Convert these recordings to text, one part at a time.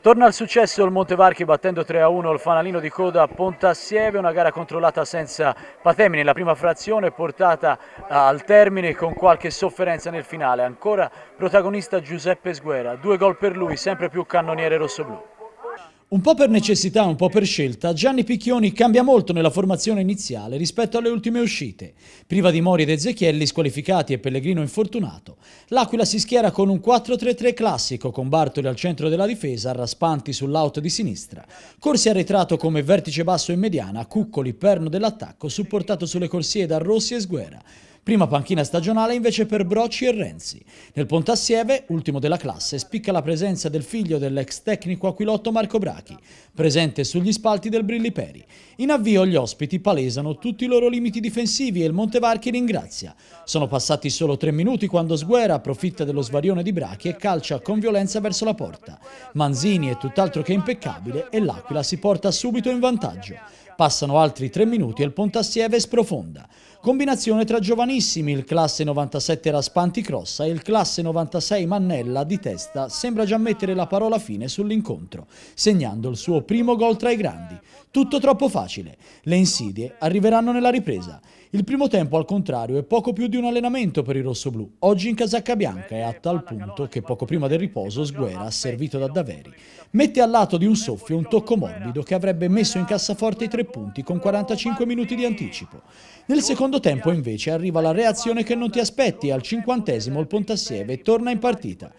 Torna al successo il Montevarchi battendo 3-1 il fanalino di coda Pontassieve, una gara controllata senza patemi nella prima frazione portata al termine con qualche sofferenza nel finale. Ancora protagonista Giuseppe Sguera, due gol per lui, sempre più cannoniere rossoblù. Un po' per necessità, un po' per scelta, Gianni Picchioni cambia molto nella formazione iniziale rispetto alle ultime uscite. Priva di Mori ed Ezechielli squalificati e Pellegrino infortunato, l'Aquila si schiera con un 4-3-3 classico con Bartoli al centro della difesa, Raspanti sull'out di sinistra. Corsi arretrato come vertice basso e mediana, Cuccoli perno dell'attacco supportato sulle corsie da Rossi e Sguera. Prima panchina stagionale invece per Brocci e Renzi. Nel Pontassieve, ultimo della classe, spicca la presenza del figlio dell'ex tecnico aquilotto Marco Brachi, presente sugli spalti del Brilliperi. In avvio gli ospiti palesano tutti i loro limiti difensivi e il Montevarchi ringrazia. Sono passati solo tre minuti quando Sguera approfitta dello svarione di Brachi e calcia con violenza verso la porta. Manzini è tutt'altro che impeccabile e l'Aquila si porta subito in vantaggio. Passano altri tre minuti e il Pontassieve sprofonda. Combinazione tra giovanissimi, il classe 97 Raspanti Crossa e il classe 96 Mannella di testa sembra già mettere la parola fine sull'incontro, segnando il suo primo gol tra i grandi. Tutto troppo facile. Le insidie arriveranno nella ripresa. Il primo tempo, al contrario, è poco più di un allenamento per i rossoblù, oggi in casacca bianca e a tal punto che poco prima del riposo Sguera, servito da Daveri, mette al lato di un soffio un tocco morbido che avrebbe messo in cassaforte i tre punti con 45 minuti di anticipo. Nel secondo tempo invece arriva la reazione che non ti aspetti al cinquantesimo il Pontassieve torna in partita.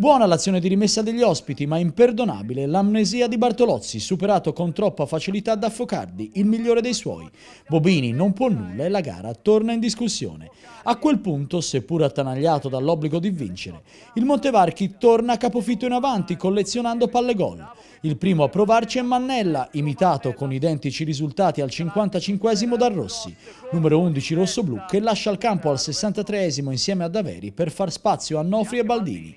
Buona l'azione di rimessa degli ospiti, ma imperdonabile l'amnesia di Bartolozzi, superato con troppa facilità da Focardi, il migliore dei suoi. Bobini non può nulla e la gara torna in discussione. A quel punto, seppur attanagliato dall'obbligo di vincere, il Montevarchi torna capofitto in avanti, collezionando palle gol. Il primo a provarci è Mannella, imitato con identici risultati al 55esimo da Rossi, numero 11 rosso-blu, che lascia il campo al 63esimo insieme a Daveri per far spazio a Nofri e Baldini.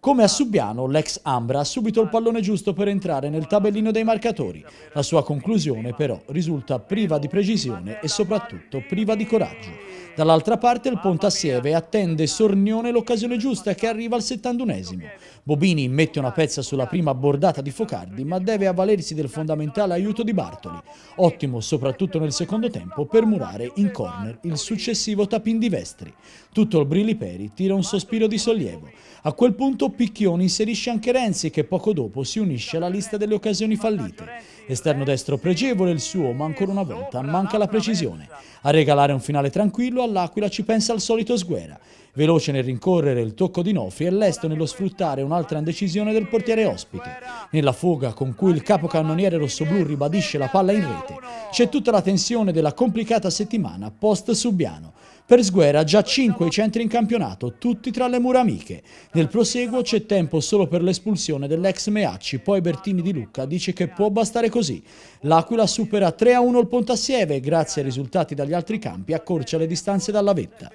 Come a Subiano, l'ex Ambra ha subito il pallone giusto per entrare nel tabellino dei marcatori. La sua conclusione, però, risulta priva di precisione e soprattutto priva di coraggio. Dall'altra parte il Pontassieve attende Sornione l'occasione giusta che arriva al 71esimo. Bobini mette una pezza sulla prima bordata di Focardi, ma deve avvalersi del fondamentale aiuto di Bartoli. Ottimo, soprattutto nel secondo tempo, per murare in corner il successivo tapin di Vestri. Tutto il Brilliperi tira un sospiro di sollievo. A quel punto Picchioni inserisce anche Renzi che poco dopo si unisce alla lista delle occasioni fallite. Esterno destro pregevole il suo, ma ancora una volta manca la precisione. A regalare un finale tranquillo all'Aquila ci pensa il solito Sguera. Veloce nel rincorrere il tocco di Nofri e lesto nello sfruttare un'altra indecisione del portiere ospite. Nella foga con cui il capocannoniere rossoblù ribadisce la palla in rete, c'è tutta la tensione della complicata settimana post-Subiano. Per Sguera già 5 i centri in campionato, tutti tra le mura amiche. Nel proseguo c'è tempo solo per l'espulsione dell'ex Meacci, poi Bertini di Lucca dice che può bastare così. L'Aquila supera 3-1 il Pontassieve e grazie ai risultati dagli altri campi accorcia le distanze dalla vetta.